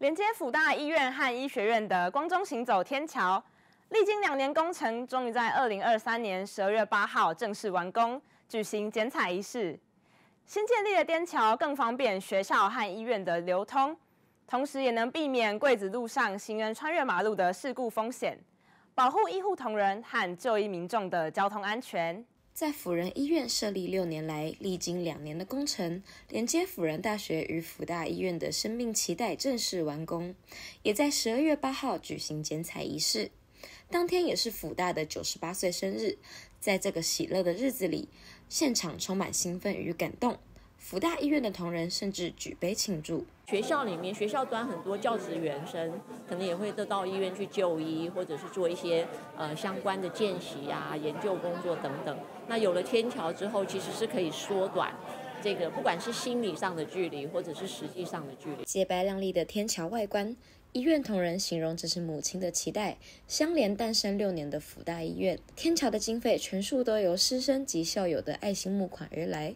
连接辅大医院和医学院的光中行走天桥，历经两年工程，终于在二零二三年十二月八号正式完工，举行剪彩仪式。新建立的天桥更方便学校和医院的流通，同时也能避免桂子路上行人穿越马路的事故风险，保护医护同仁和就医民众的交通安全。在辅仁医院设立六年来，历经两年的工程，连接辅仁大学与辅大医院的生命脐带正式完工，也在十二月八号举行剪彩仪式。当天也是辅大的九十八岁生日，在这个喜乐的日子里，现场充满兴奋与感动。福大医院的同仁甚至举杯庆祝。学校里面，学校端很多教职员生，可能也会得到医院去就医，或者是做一些呃相关的见习啊、研究工作等等。那有了天桥之后，其实是可以缩短这个不管是心理上的距离，或者是实际上的距离。洁白亮丽的天桥外观。医院同仁形容这是母亲的期待。相连诞生六年的福大医院天桥的经费全数都由师生及校友的爱心募款而来，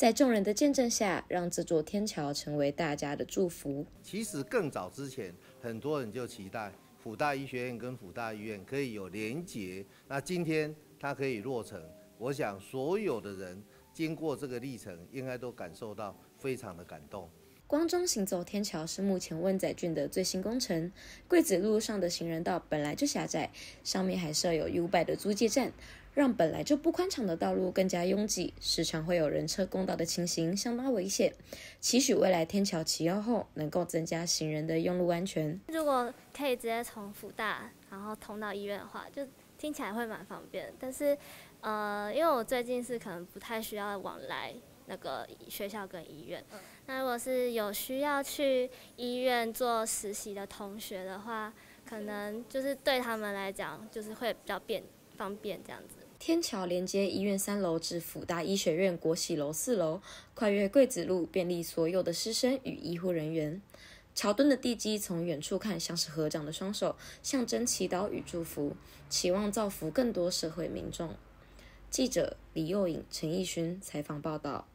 在众人的见证下，让这座天桥成为大家的祝福。其实更早之前，很多人就期待辅大医学院跟辅大医院可以有连结。那今天它可以落成，我想所有的人经过这个历程，应该都感受到非常的感动。光中行走天桥是目前温仔郡的最新工程。桂子路上的行人道本来就狭窄，上面还设有 U 拜的租借站，让本来就不宽敞的道路更加拥挤，时常会有人车共道的情形，相当危险。期许未来天桥启用后，能够增加行人的用路安全。如果可以直接从福大然后通到医院的话，就听起来会蛮方便。但是，呃，因为我最近是可能不太需要往来。那个学校跟医院，那如果是有需要去医院做实习的同学的话，可能就是对他们来讲，就是会比较便方便这样子。天桥连接医院三楼至辅大医学院国玺楼四楼，跨越桂子路，便利所有的师生与医护人员。桥墩的地基从远处看像是合掌的双手，象征祈祷与祝福，期望造福更多社会民众。记者李幼颖、陈奕勋采访报道。